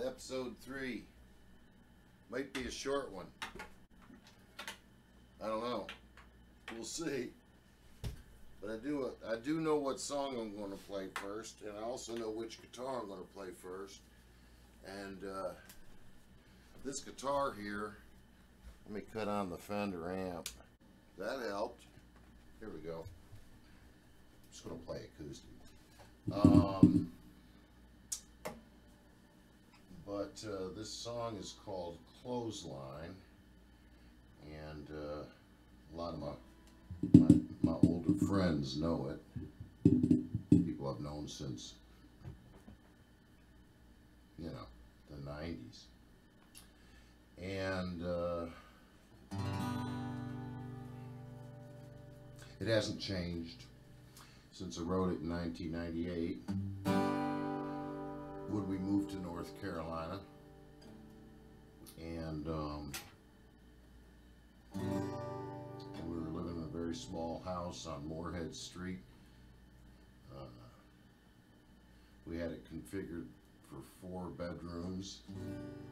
with episode three. Might be a short one. I don't know. We'll see. But I do I do know what song I'm going to play first, and I also know which guitar I'm going to play first. And uh, this guitar here, let me cut on the Fender amp. That helped. Here we go. I'm just going to play acoustic. Um, but uh, this song is called Clothesline, and uh, a lot of my, my, my older friends know it. People I've known since, you know, the 90s. And uh, it hasn't changed since I wrote it in 1998 when we moved to North Carolina. And um, we were living in a very small house on Moorhead Street. Uh, we had it configured for four bedrooms,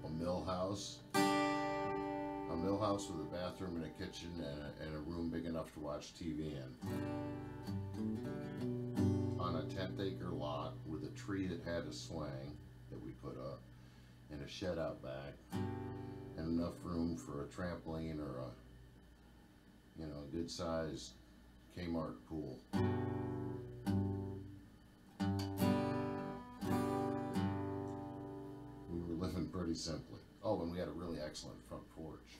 a mill house, a mill house with a bathroom and a kitchen and a, and a room big enough to watch TV in. Tenth acre lot with a tree that had a swing that we put up and a shed out back and enough room for a trampoline or a you know, a good sized Kmart pool. We were living pretty simply. Oh, and we had a really excellent front porch.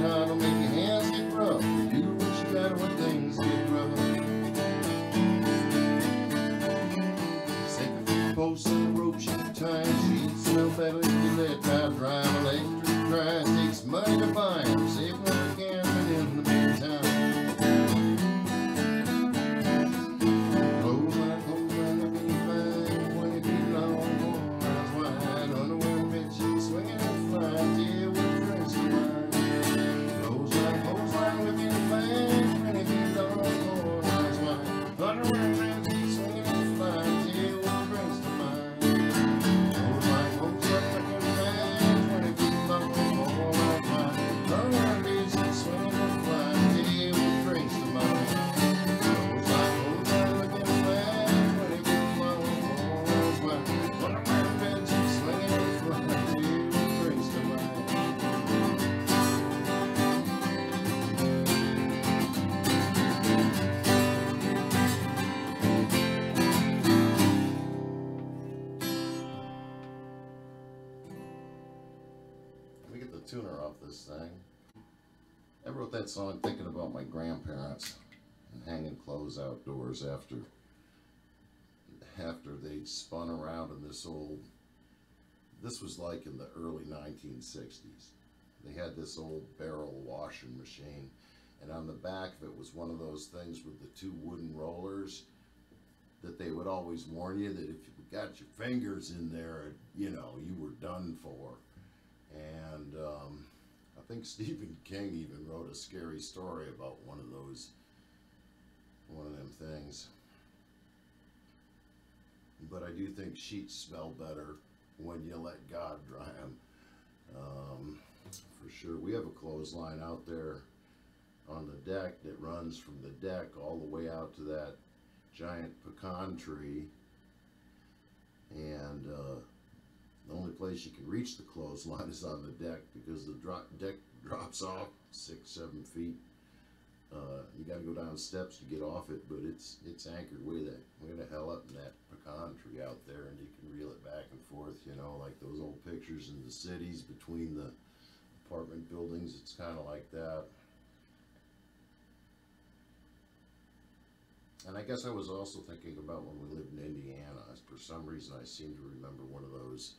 Hard will make your hands get rough. Do what you gotta when things get tuner off this thing. I wrote that song thinking about my grandparents and hanging clothes outdoors after after they'd spun around in this old this was like in the early 1960s. They had this old barrel washing machine and on the back of it was one of those things with the two wooden rollers that they would always warn you that if you got your fingers in there, you know, you were done for. And I think Stephen King even wrote a scary story about one of those, one of them things. But I do think sheets smell better when you let God dry them. Um, for sure. We have a clothesline out there on the deck that runs from the deck all the way out to that giant pecan tree. And uh, the only place you can reach the clothesline is on the deck because the drop, deck drops off six, seven feet. Uh, you got to go down steps to get off it, but it's it's anchored way the way the hell up in that pecan tree out there, and you can reel it back and forth. You know, like those old pictures in the cities between the apartment buildings. It's kind of like that. And I guess I was also thinking about when we lived in Indiana. For some reason, I seem to remember one of those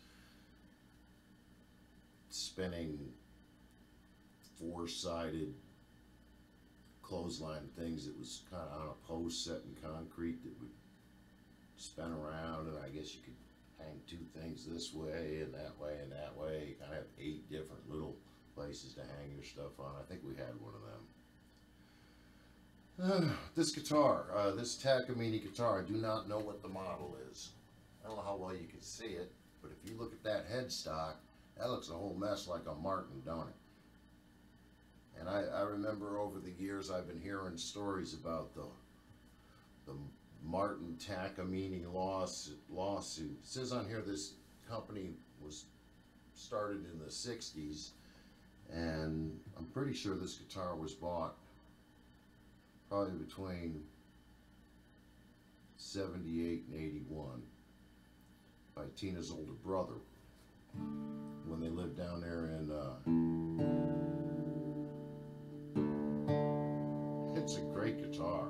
spinning four-sided clothesline things that was kind of on a post set in concrete that would spin around, and I guess you could hang two things this way and that way and that way. You kind of have eight different little places to hang your stuff on. I think we had one of them. Uh, this guitar, uh, this Takamine guitar, I do not know what the model is. I don't know how well you can see it, but if you look at that headstock, that looks a whole mess like a Martin, don't it? And I, I remember over the years I've been hearing stories about the the Martin Takamine lawsuit. lawsuit. It says on here this company was started in the 60s and I'm pretty sure this guitar was bought probably between 78 and 81 by Tina's older brother when they lived down there in uh, it's a great guitar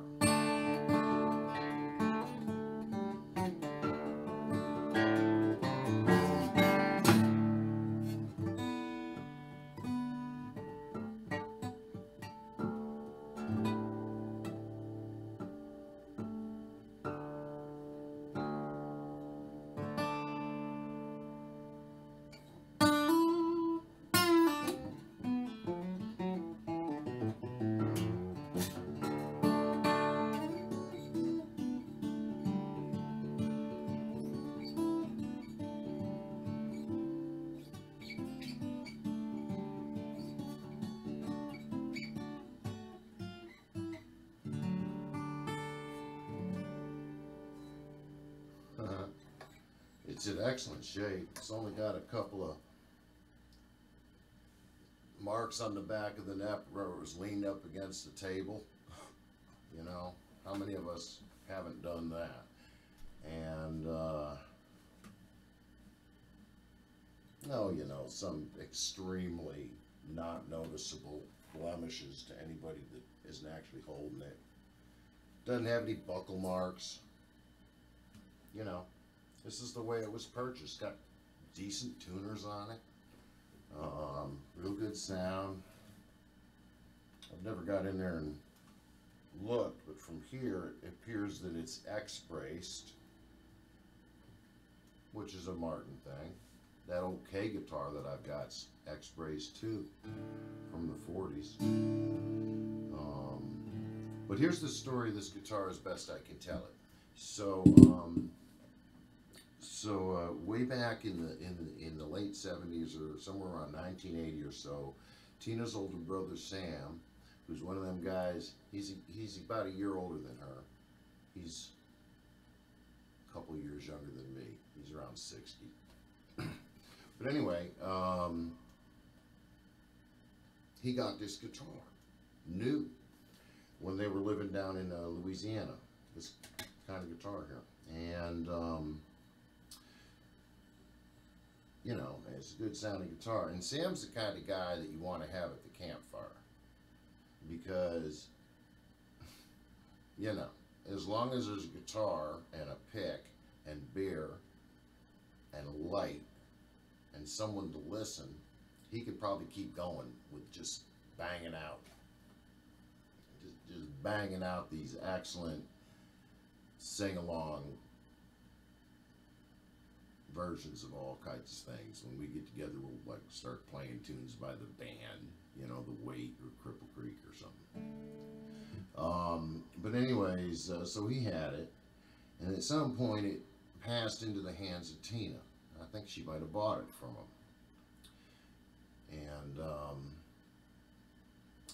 It's in excellent shape. It's only got a couple of marks on the back of the neck where it was leaned up against the table. You know, how many of us haven't done that? And, uh, no, you know, some extremely not noticeable blemishes to anybody that isn't actually holding it. Doesn't have any buckle marks. You know, this is the way it was purchased. Got decent tuners on it. Um, real good sound. I've never got in there and looked, but from here it appears that it's X-braced, which is a Martin thing. That old Kay guitar that I've got's X-braced too, from the 40s. Um, but here's the story of this guitar as best I can tell it. So, um, so uh, way back in the in in the late 70s or somewhere around 1980 or so, Tina's older brother Sam, who's one of them guys, he's he's about a year older than her. He's a couple years younger than me. He's around 60. but anyway, um, he got this guitar, new, when they were living down in uh, Louisiana. This kind of guitar here, and. Um, you know, it's a good sounding guitar. And Sam's the kind of guy that you want to have at the campfire because, you know, as long as there's a guitar and a pick and beer and a light and someone to listen, he could probably keep going with just banging out, just, just banging out these excellent sing along versions of all kinds of things. When we get together, we'll like start playing tunes by the band, you know, The Weight or Cripple Creek or something. Um, but anyways, uh, so he had it, and at some point it passed into the hands of Tina. I think she might have bought it from him, and um,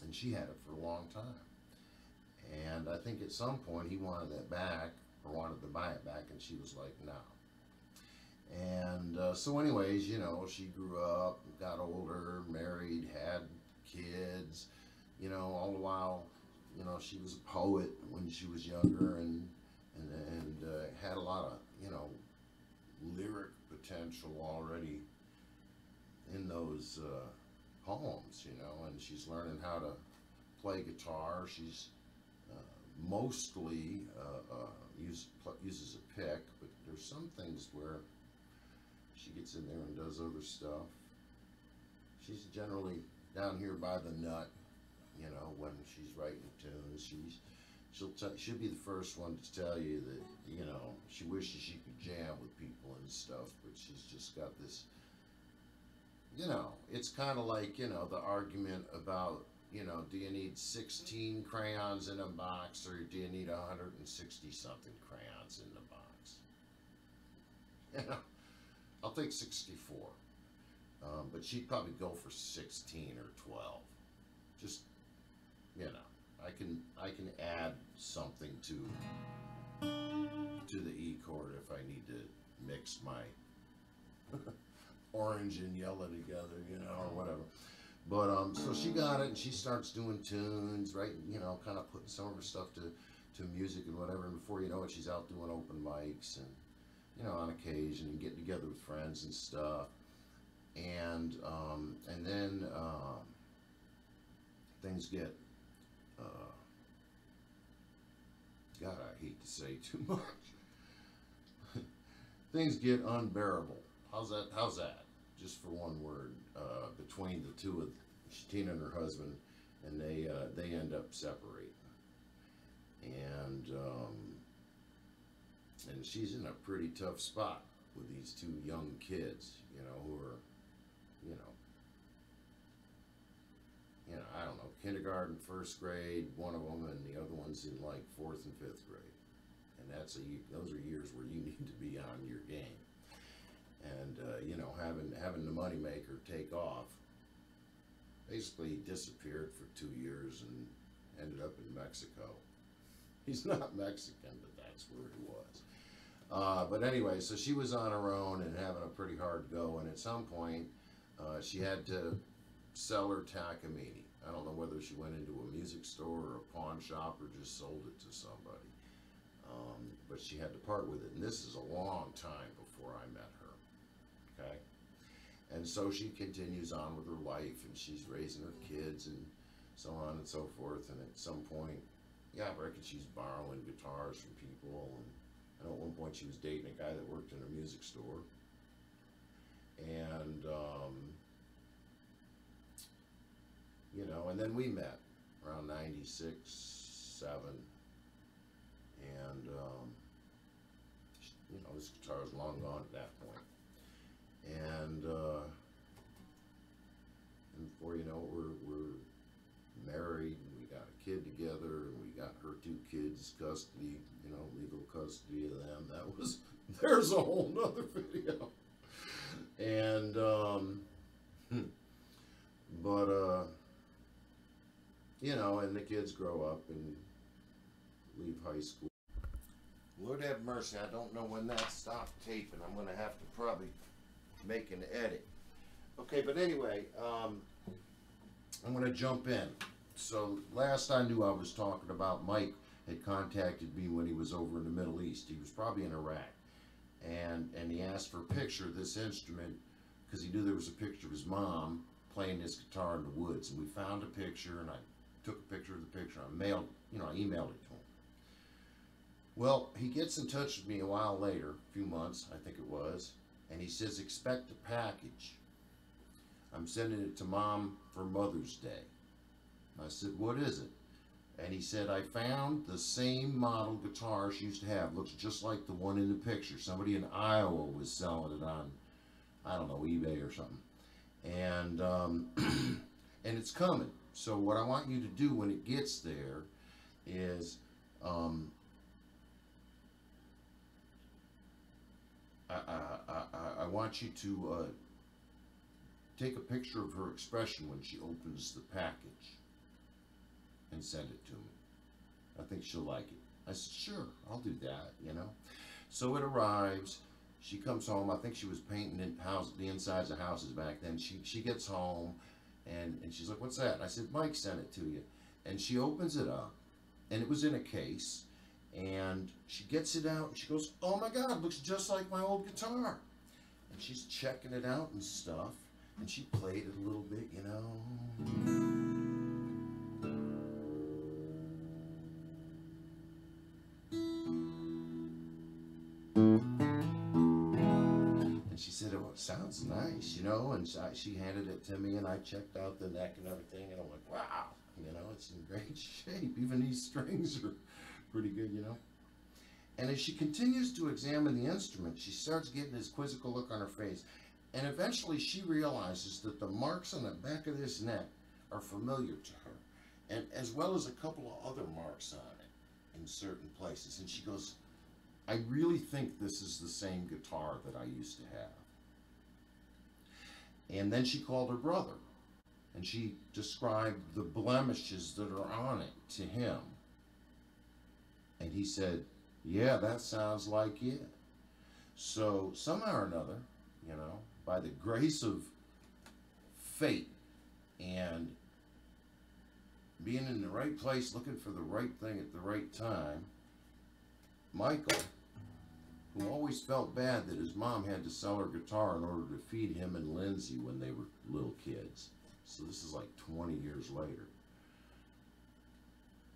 and she had it for a long time. And I think at some point he wanted that back or wanted to buy it back, and she was like, no. And uh, so, anyways, you know, she grew up, got older, married, had kids, you know, all the while, you know, she was a poet when she was younger and, and, and uh, had a lot of, you know, lyric potential already in those uh, poems, you know, and she's learning how to play guitar. She's uh, mostly uh, uh, use, uses a pick, but there's some things where she gets in there and does other stuff. She's generally down here by the nut, you know, when she's writing tunes. She's she'll t- she'll be the first one to tell you that you know she wishes she could jam with people and stuff, but she's just got this. You know, it's kind of like you know the argument about you know do you need 16 crayons in a box or do you need 160 something crayons in the box? You know. I'll take 64. Um, but she'd probably go for 16 or 12. Just, you know, I can I can add something to to the E chord if I need to mix my orange and yellow together, you know, or whatever. But um, so she got it, and she starts doing tunes, right? You know, kind of putting some of her stuff to to music and whatever. And before you know it, she's out doing open mics and you know, on occasion and getting together with friends and stuff. And um, and then uh, things get, uh, God, I hate to say too much. things get unbearable. How's that? How's that? Just for one word, uh, between the two of Tina and her husband, and they uh, they end up separating. And um, and she's in a pretty tough spot with these two young kids, you know, who are, you know, you know, I don't know, kindergarten, first grade, one of them, and the other one's in like fourth and fifth grade, and that's a those are years where you need to be on your game, and uh, you know, having having the moneymaker take off, basically disappeared for two years and ended up in Mexico. He's not Mexican, but that's where he was. Uh, but anyway, so she was on her own and having a pretty hard go, and at some point, uh, she had to sell her Takamine. I don't know whether she went into a music store or a pawn shop or just sold it to somebody. Um, but she had to part with it, and this is a long time before I met her. Okay? And so she continues on with her life, and she's raising her kids and so on and so forth. And at some point, yeah, I reckon she's borrowing guitars from people and at one point she was dating a guy that worked in a music store. And, um, you know, and then we met around 96, 7. And, um, you know, this guitar was long gone at that point. And, uh, and before you know it, we're, we're married, and we got a kid together, and we got her two kids custody, you know, legal custody of them. That was there's a whole nother video. And um, hmm. but uh, you know, and the kids grow up and leave high school. Lord have mercy, I don't know when that stopped taping. I'm gonna have to probably make an edit. Okay, but anyway, um, I'm gonna jump in. So last I knew I was talking about Mike had contacted me when he was over in the Middle East. He was probably in Iraq. And, and he asked for a picture of this instrument because he knew there was a picture of his mom playing this guitar in the woods. And we found a picture and I took a picture of the picture. I mailed, you know, I emailed it to him. Well, he gets in touch with me a while later, a few months, I think it was, and he says, expect a package. I'm sending it to mom for Mother's Day. I said, what is it? And he said, I found the same model guitar she used to have. Looks just like the one in the picture. Somebody in Iowa was selling it on, I don't know, eBay or something. And, um, and it's coming. So what I want you to do when it gets there is, um, I, I, I, I want you to uh, take a picture of her expression when she opens the package and send it to me. I think she'll like it. I said, sure, I'll do that, you know. So it arrives. She comes home. I think she was painting in house, the insides of houses back then. She, she gets home and, and she's like, what's that? I said, Mike sent it to you. And she opens it up and it was in a case and she gets it out and she goes, oh my God, looks just like my old guitar. And she's checking it out and stuff. And she played it a little bit, you know. And she said, oh, it sounds nice, you know. And so she handed it to me and I checked out the neck and everything. And I'm like, wow, you know, it's in great shape. Even these strings are pretty good, you know. And as she continues to examine the instrument, she starts getting this quizzical look on her face. And eventually she realizes that the marks on the back of this neck are familiar to her, and as well as a couple of other marks on it in certain places. And she goes, I really think this is the same guitar that I used to have. And then she called her brother, and she described the blemishes that are on it to him. And he said, yeah, that sounds like it. So somehow or another, you know, by the grace of fate and being in the right place, looking for the right thing at the right time, Michael, who always felt bad that his mom had to sell her guitar in order to feed him and Lindsay when they were little kids. So this is like 20 years later.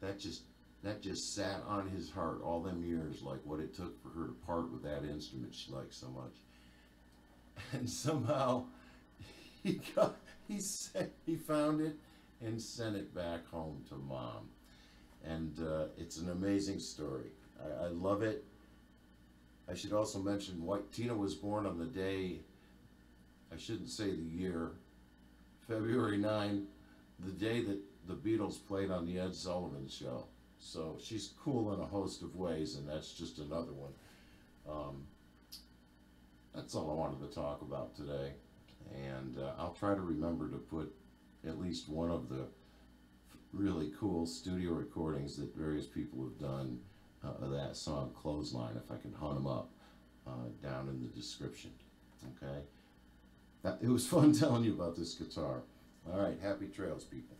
That just that just sat on his heart all them years, like what it took for her to part with that instrument she liked so much. And somehow he got, he said he found it and sent it back home to mom. And uh, it's an amazing story. I, I love it. I should also mention what Tina was born on the day, I shouldn't say the year, February 9, the day that the Beatles played on the Ed Sullivan show. So she's cool in a host of ways, and that's just another one. Um, that's all I wanted to talk about today. And uh, I'll try to remember to put at least one of the really cool studio recordings that various people have done uh, of that song, Clothesline, if I can hunt them up uh, down in the description. Okay? That, it was fun telling you about this guitar. All right, happy trails, people.